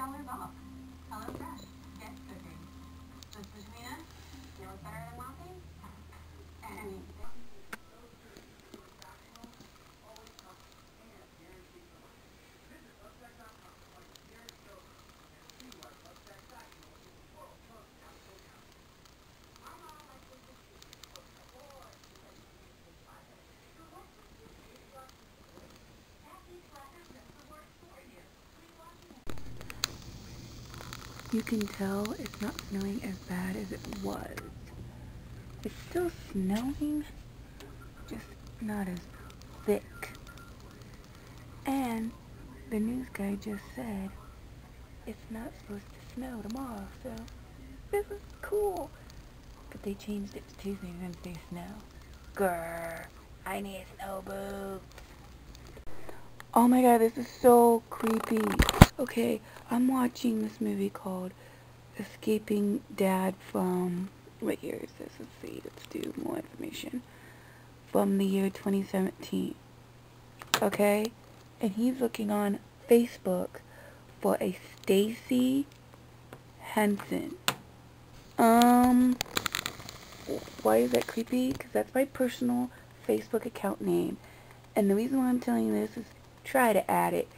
dollar off. You can tell it's not snowing as bad as it was. It's still snowing, just not as thick. And the news guy just said it's not supposed to snow tomorrow, so this is cool. But they changed it to Tuesday Wednesday snow. Grr, I need snow boots. Oh my god, this is so creepy. Okay, I'm watching this movie called Escaping Dad from, what year is this? Let's see, let's do more information. From the year 2017. Okay? And he's looking on Facebook for a Stacy Hanson. Um, why is that creepy? Because that's my personal Facebook account name. And the reason why I'm telling you this is try to add it.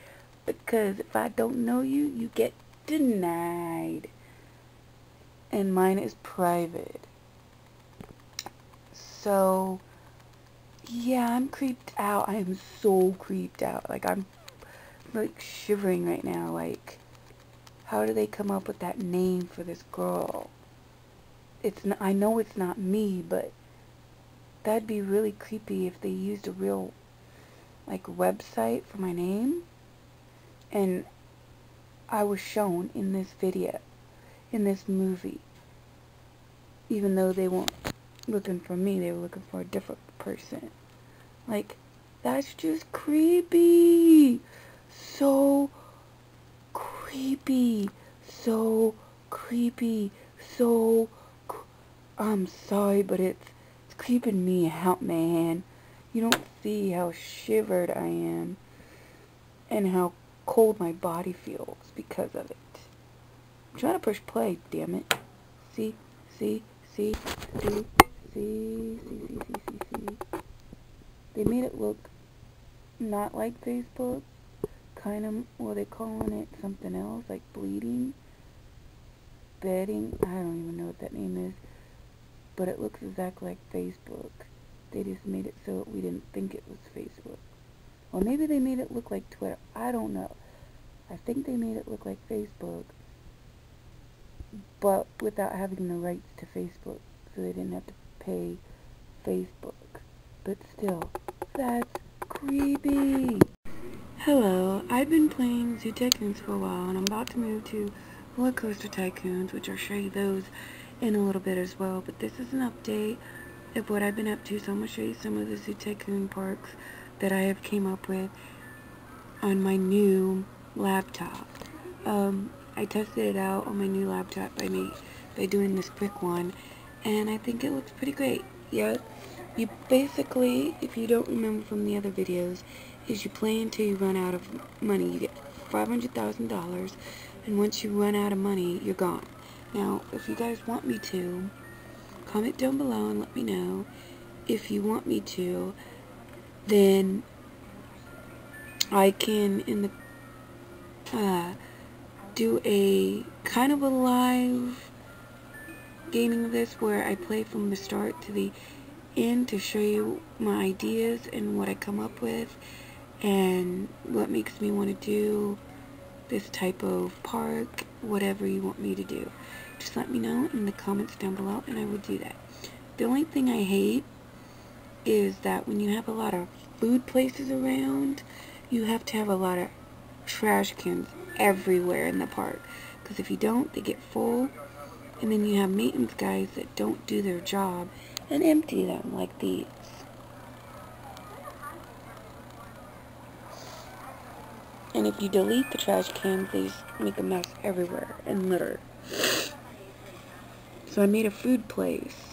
Because if I don't know you, you get denied. And mine is private. So, yeah, I'm creeped out. I am so creeped out. Like, I'm, like, shivering right now. Like, how do they come up with that name for this girl? It's not, I know it's not me, but that'd be really creepy if they used a real like website for my name and I was shown in this video in this movie even though they weren't looking for me they were looking for a different person. Like that's just creepy. So creepy. So creepy. So I'm sorry but it's it's creeping me out man. You don't see how shivered I am and how cold my body feels because of it. I'm trying to push play, damn it. See, see, see, see, see, see, see, see, see, see. They made it look not like Facebook. Kind of, well, they calling it something else, like bleeding, bedding. I don't even know what that name is. But it looks exactly like Facebook. They just made it so we didn't think it was Facebook. Or maybe they made it look like Twitter. I don't know. I think they made it look like Facebook, but without having the rights to Facebook, so they didn't have to pay Facebook. But still, that's creepy. Hello, I've been playing Zoo Tycoons for a while, and I'm about to move to Roller Coaster Tycoons, which I'll show you those in a little bit as well. But this is an update of what I've been up to. So I'm going to show you some of the Zoo Tycoon parks that I have came up with on my new laptop. Um, I tested it out on my new laptop by me by doing this brick one, and I think it looks pretty great. Yeah, you basically, if you don't remember from the other videos, is you play until you run out of money. You get $500,000, and once you run out of money, you're gone. Now, if you guys want me to, comment down below and let me know if you want me to then I can in the uh, do a kind of a live gaming of this where I play from the start to the end to show you my ideas and what I come up with and what makes me want to do this type of park, whatever you want me to do. Just let me know in the comments down below and I will do that. The only thing I hate is that when you have a lot of food places around, you have to have a lot of trash cans everywhere in the park. Because if you don't, they get full. And then you have maintenance guys that don't do their job and empty them like these. And if you delete the trash cans, they make a mess everywhere and litter. So I made a food place.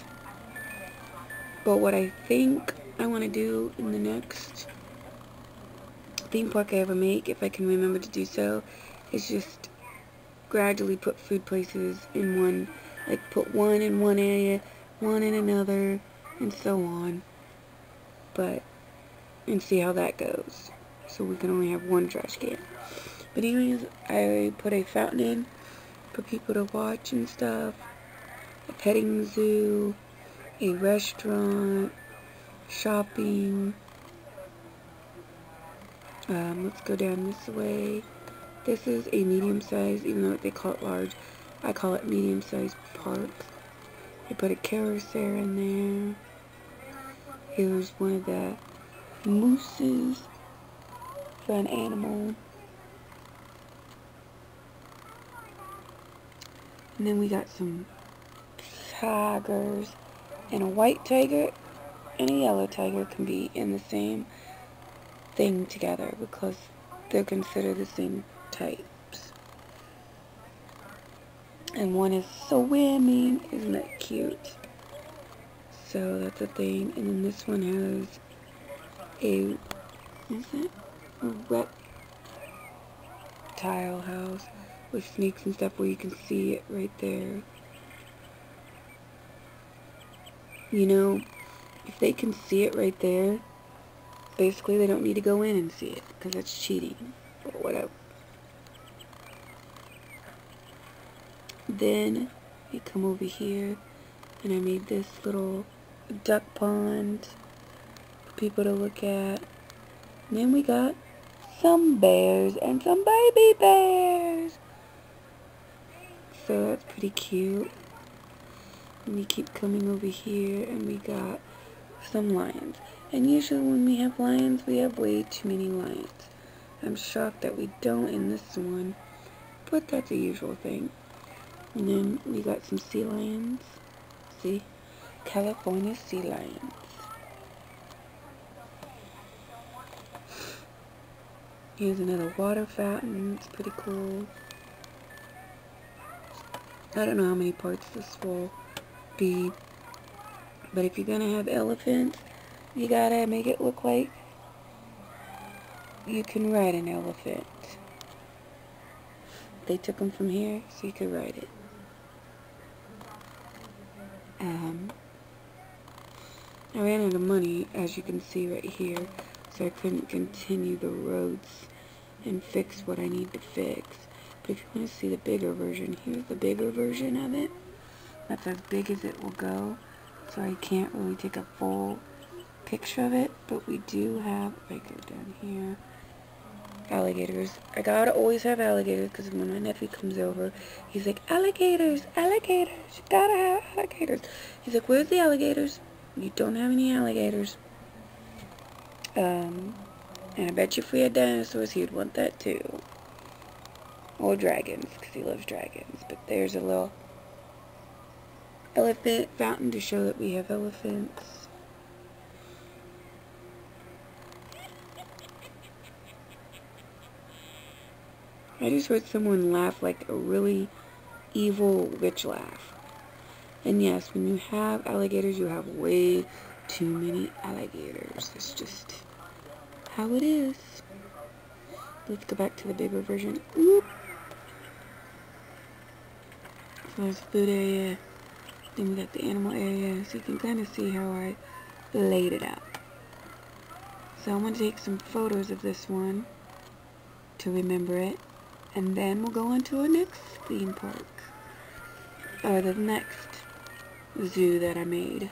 But what I think I want to do in the next theme park I ever make, if I can remember to do so, is just gradually put food places in one, like put one in one area, one in another, and so on. But, and see how that goes. So we can only have one trash can. But anyways, I put a fountain in for people to watch and stuff a petting zoo, a restaurant, shopping. Um, let's go down this way. This is a medium size, even though they call it large, I call it medium-sized parks. I put a carousel in there. Here's one of the mooses for an animal. And then we got some tigers. And a white tiger and a yellow tiger can be in the same thing together because they're considered the same types. And one is swimming. Isn't that cute? So that's a thing. And then this one has a, is it? A reptile house with snakes and stuff where you can see it right there. You know, if they can see it right there, basically they don't need to go in and see it because that's cheating or whatever. Then we come over here and I made this little duck pond for people to look at. And then we got some bears and some baby bears. So that's pretty cute. We keep coming over here and we got some lions. And usually when we have lions, we have way too many lions. I'm shocked that we don't in this one, but that's a usual thing. And then we got some sea lions. See? California sea lions. Here's another water fountain. It's pretty cool. I don't know how many parts this will But if you're to have elephants, you gotta make it look like you can ride an elephant. They took them from here so you could ride it. Um, I ran out of money, as you can see right here, so I couldn't continue the roads and fix what I need to fix. But if you want to see the bigger version, here's the bigger version of it. That's as big as it will go, so I can't really take a full picture of it, but we do have, if I go down here, alligators. I gotta always have alligators because when my nephew comes over, he's like, alligators, alligators, you gotta have alligators. He's like, where's the alligators? You don't have any alligators. Um, and I bet you if we had dinosaurs, he'd want that too. Or dragons, because he loves dragons. But there's a little elephant fountain to show that we have elephants. I just heard someone laugh like a really evil witch laugh. And yes, when you have alligators, you have way too many alligators. It's just how it is. Let's go back to the bigger version. Oop. So there's food area. Then we got the animal area. So you can kind of see how I laid it out. So I'm going to take some photos of this one to remember it. And then we'll go on to our next theme park. Or the next zoo that I made.